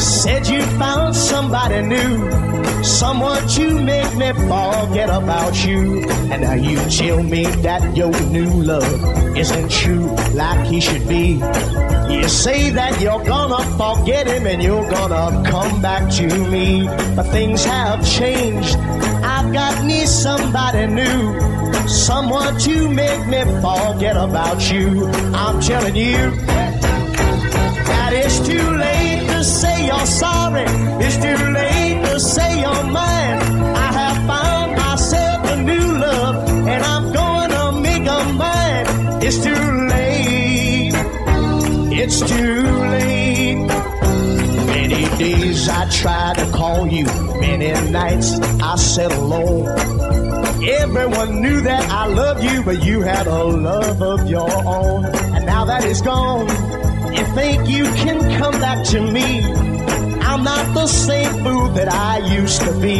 said you found somebody new, someone to make me forget about you. And now you tell me that your new love isn't true like he should be. You say that you're gonna forget him and you're gonna come back to me. But things have changed. I've got me somebody new. Someone to make me forget about you. I'm telling you that it's too late to say you're sorry. It's too late to say you're mine. I have found myself a new love and I'm gonna make her mine. It's too late. It's too late. Many days I tried to call you, many nights I sat alone. Everyone knew that I loved you, but you had a love of your own. And now that it's gone, you think you can come back to me. I'm not the same fool that I used to be.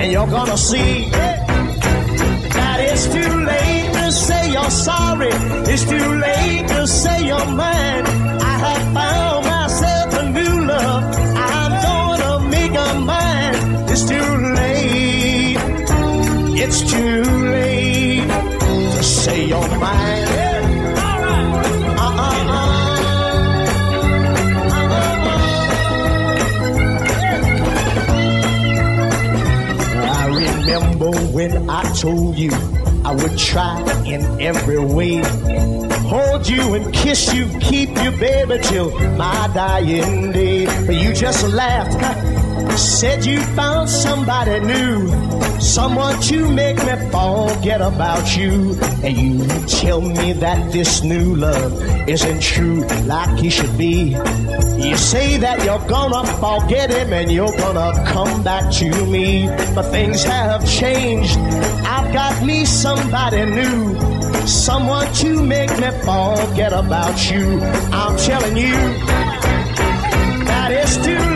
And you're gonna see that it's too late to say you're sorry. It's too late to say you're mine. I have found myself a new love. I'm gonna make her mine. It's too late. It's too late to say you're mine. Remember when I told you I would try in every way. Hold you and kiss you, keep you, baby, till my dying day. But you just laughed, said you found somebody new, someone to make me forget about you. And you tell me that this new love isn't true like he should be. You say that you're gonna forget him and you're gonna come back to me. But things have changed. I've got me somebody new. Someone to make me forget about you. I'm telling you that it's too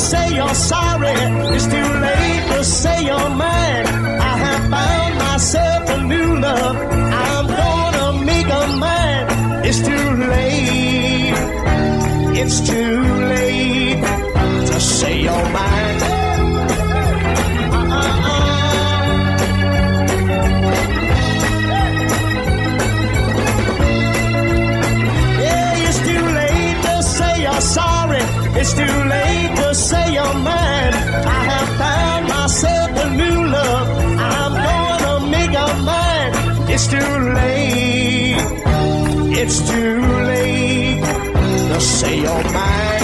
say you're sorry. It's too late to say you're mine. I have found myself a new love. I'm gonna make her mine. It's too late. It's too late to say you're mine. Uh-uh. Yeah, it's too late say you're mine. I have found myself a new love. I'm gonna make her mine. It's too late. It's too late to say you're mine.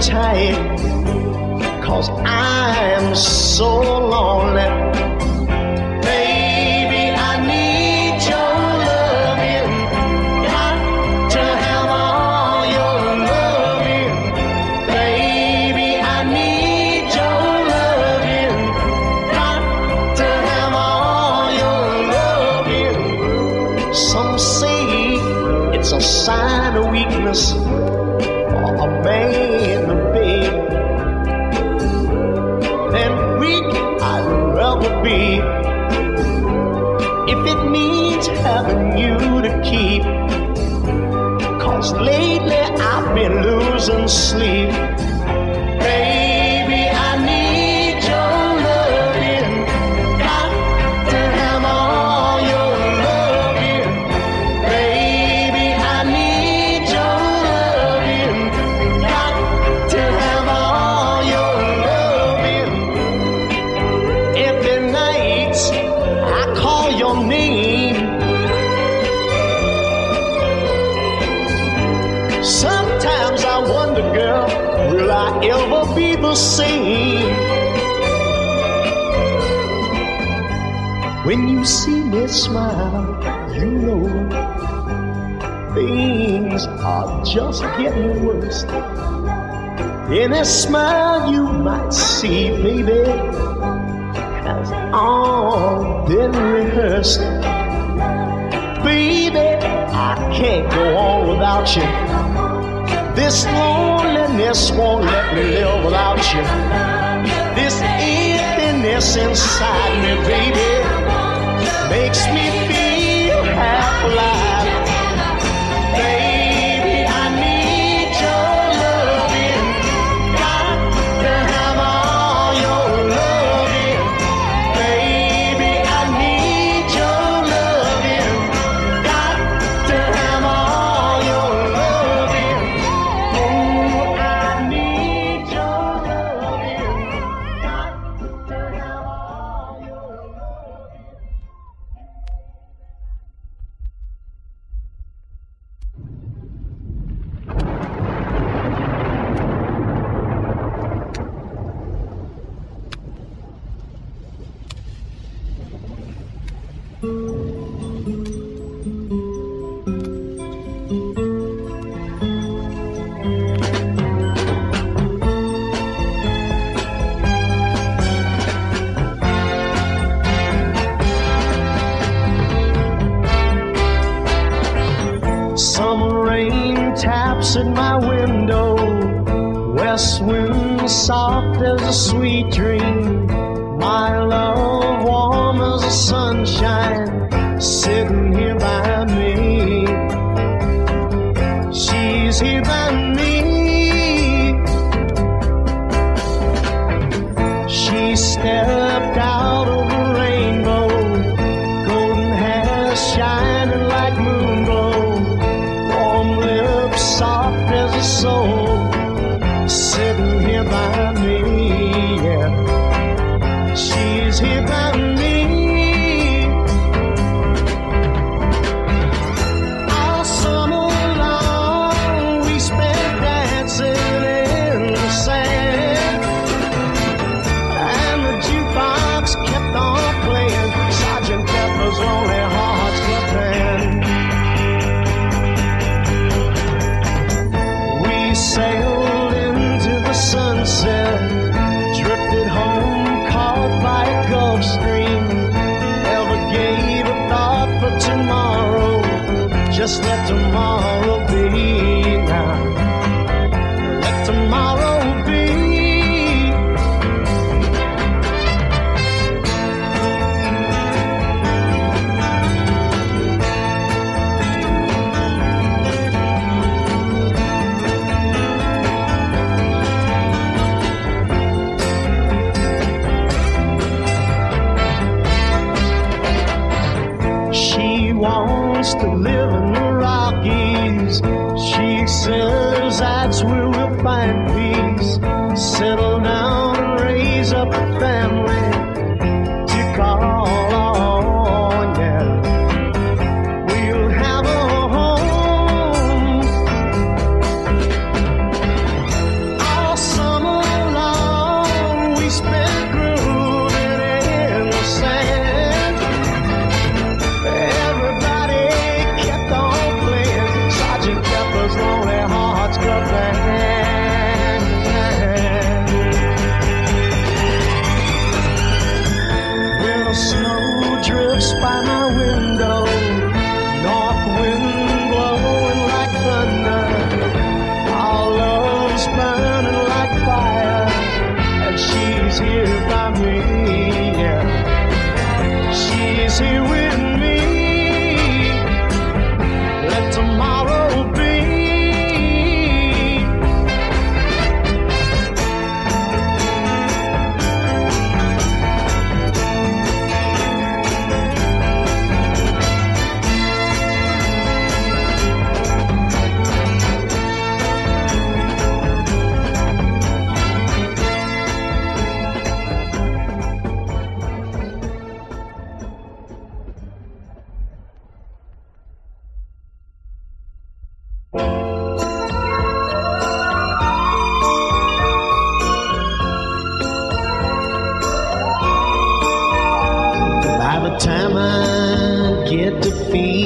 tight, cause I am so lonely. sleep. ever be the same. When you see me smile, you know things are just getting worse. In a smile you might see, baby, has all been rehearsed. Baby, I can't go on without you. This loneliness won't let me live without you. This emptiness inside me, baby, makes me feel half alive.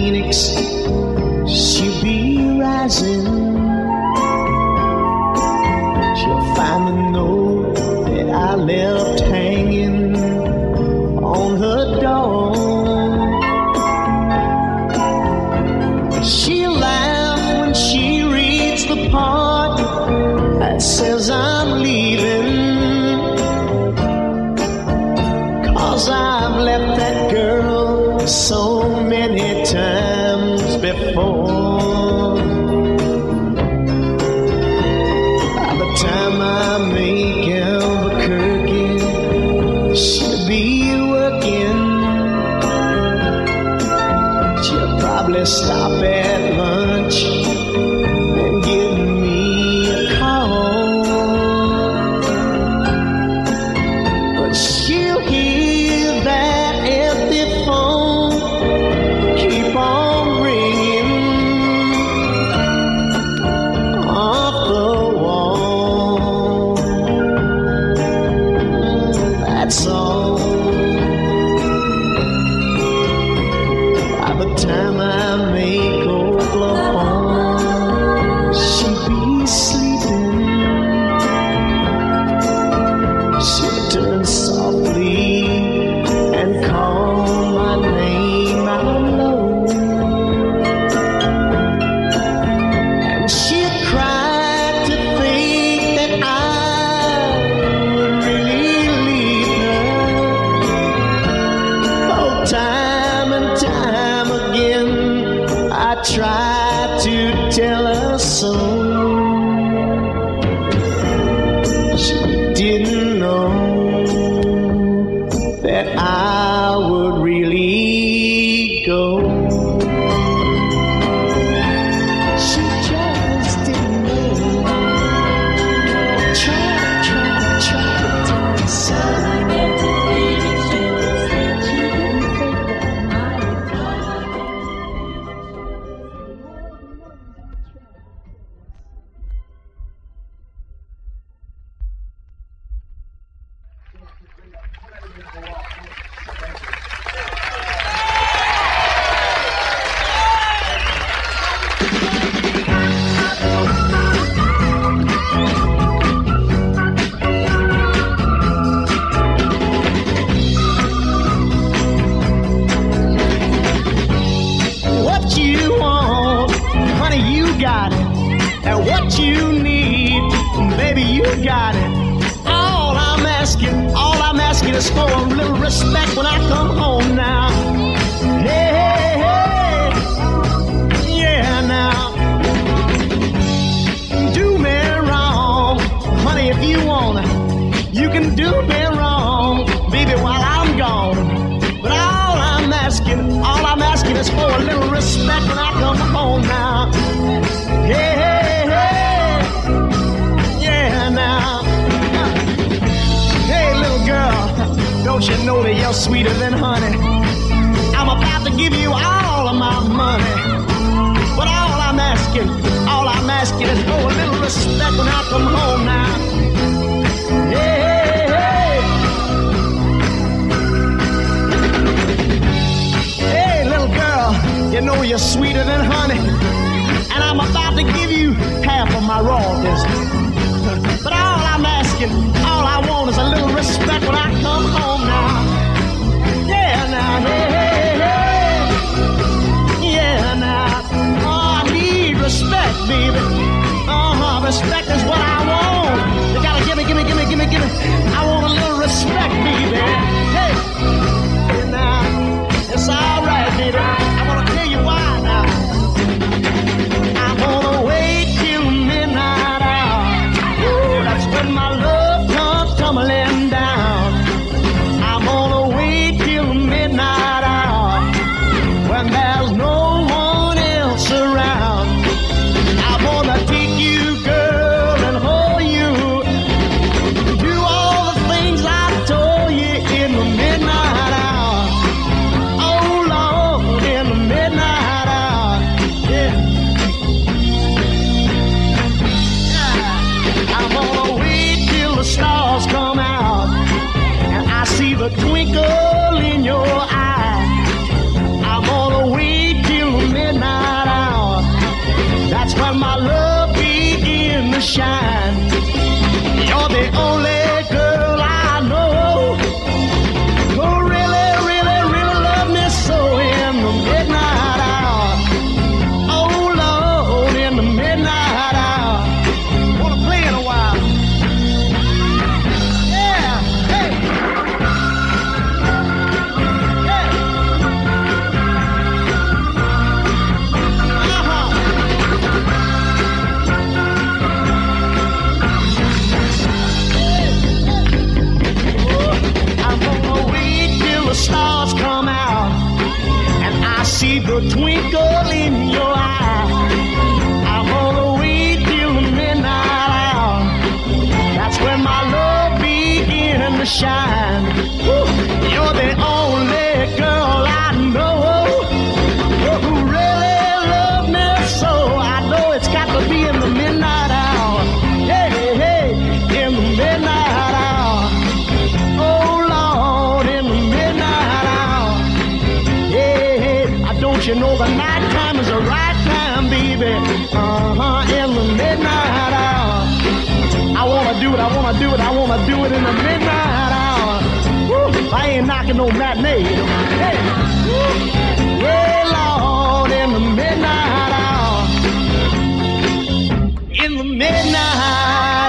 Phoenix, she'll be rising. smell sweeter than honey. I'm about to give you all of my money. But all I'm asking, all I'm asking is for a little respect when I come home now. Yeah. You know you're sweeter than honey. And I'm about to give you half of my royalties. only wanna do it, I wanna do it in the midnight hour. Woo, I ain't knocking no matinee. Hey, Lord, in the midnight hour. In the midnight.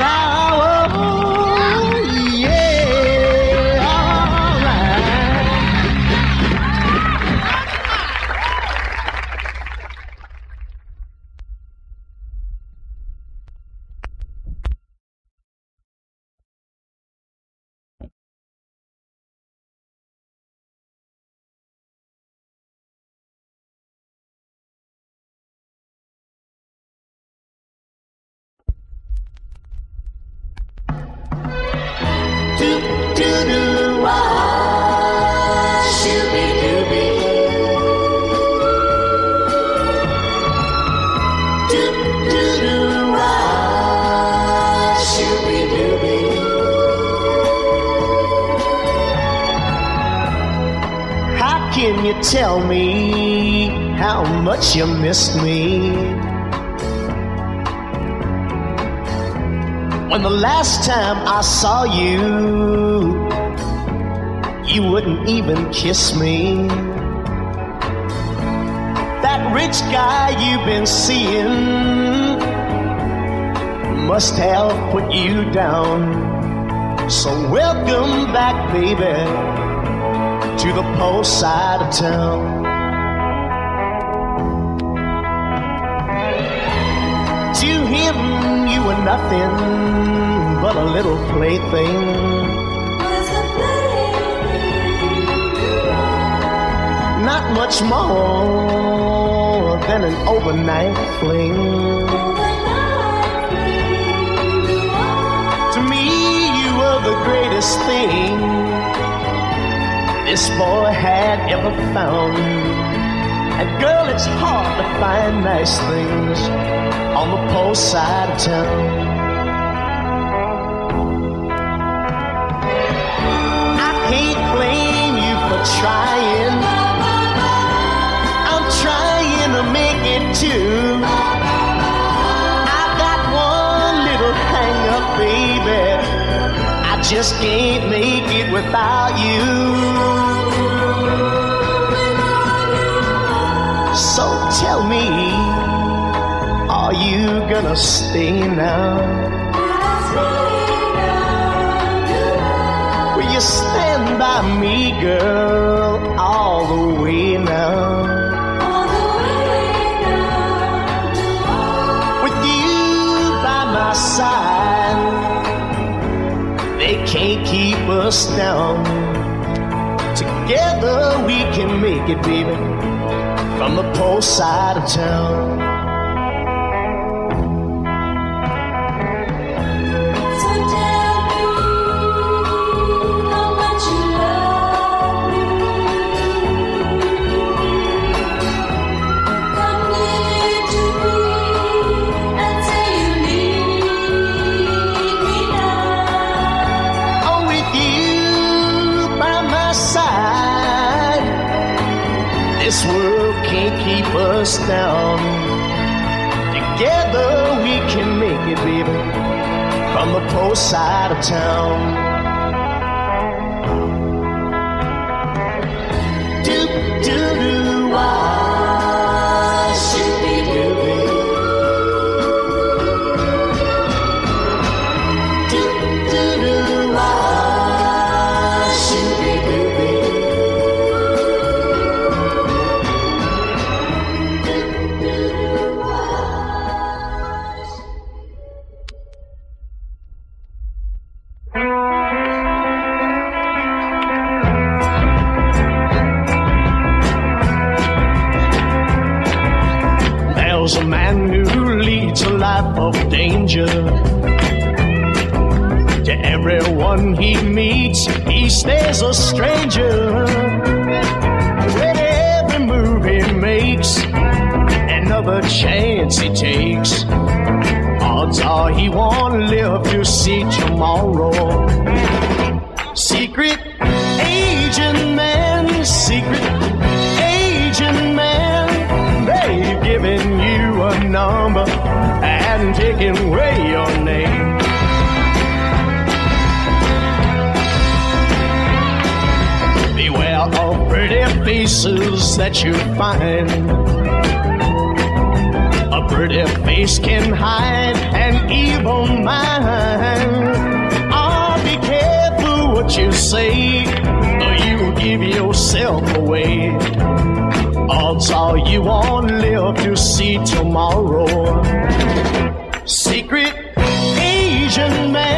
promised me. When the last time I saw you, you wouldn't even kiss me. That rich guy you've been seeing must have put you down. So welcome back, baby, to the poor side of town. To him, you were nothing but a little plaything. Not much more than an overnight fling. To me, you were the greatest thing this boy had ever found. And girl, it's hard to find nice things on the poor side of town. I can't blame you for trying. I'm trying to make it too. I got one little hang up, baby. I just can't make it without you. So tell me, you gonna stay now? Will you stand by me, girl, all the way now? With you by my side, they can't keep us down. Together we can make it, baby, from the poor side of town. Us down. Together we can make it, baby, from the poor side of town. A pretty face can hide an evil mind. Oh, be careful what you say, or you will give yourself away. Odds are you won't live to see tomorrow. Secret Agent man,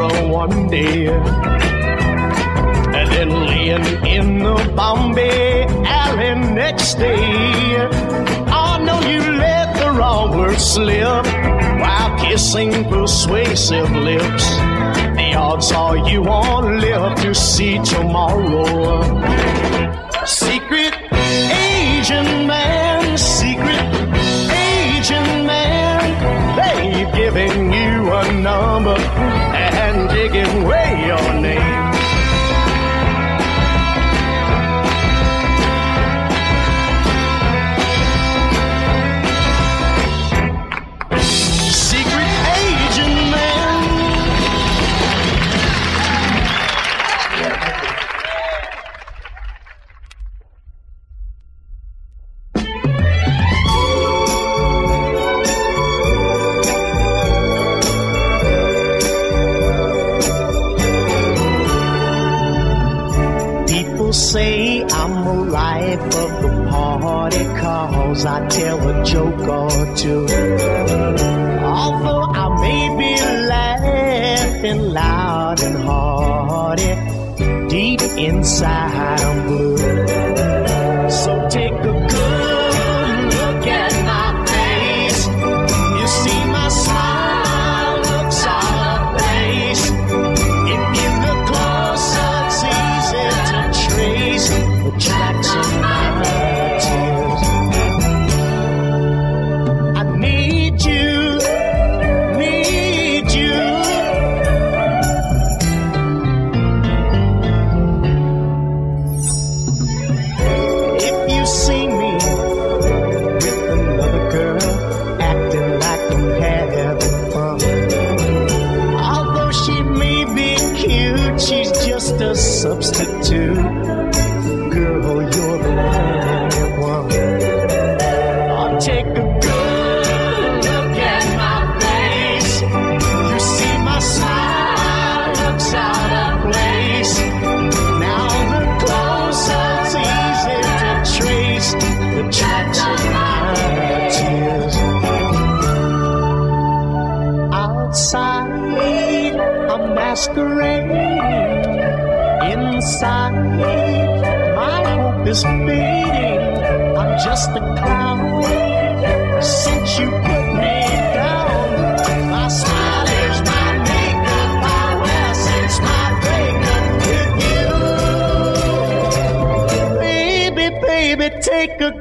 One day, and then laying in the Bombay alley next day. Oh no, you let the wrong word slip while kissing persuasive lips. The odds are you won't live to see tomorrow. Secret too. Although I may be laughing loud and hearty, deep inside I'm blue. is fading. I'm just a clown. Since you put me down, my smile is my makeup. I wear since my breakup with you. Baby, baby, take a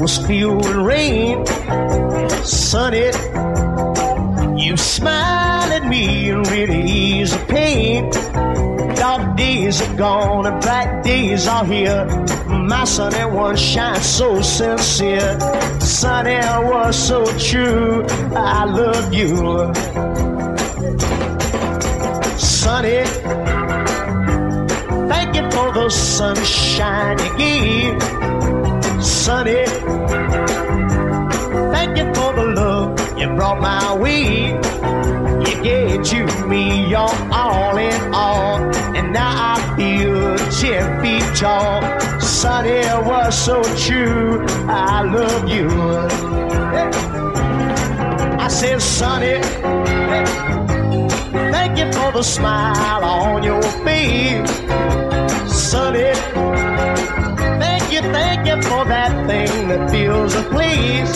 was filled with rain. Sunny, you smile at me and really ease the pain. Dark days are gone and bright days are here. My sunny one shines so sincere. Sunny was so true. I love you. Sunny, thank you for the sunshine you gave. Sunny, thank you for the love you brought my way. You gave to me your all in all, and now I feel ten feet tall. Sunny was so true. I love you. I said, Sunny. Thank you for the smile on your face, Sunny. You, thank you for that thing that fills a please.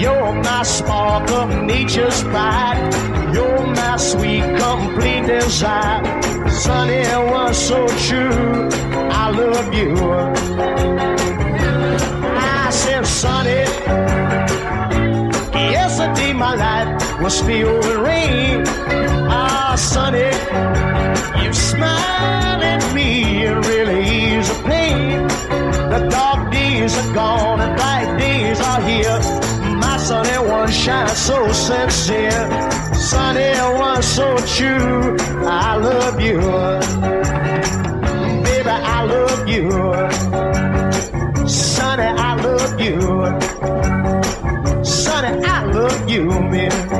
You're my spark of nature's pride. You're my sweet, complete desire. Sunny was so true. I love you. I said, Sunny. Yesterday my life was filled with rain. Ah, Sunny, you smile at me and really ease the pain. The dark days are gone and bright days are here. My sunny one shines so sincere. Sunny one so true. I love you, baby. I love you, Sunny. I love you. Sunny, I love you, man.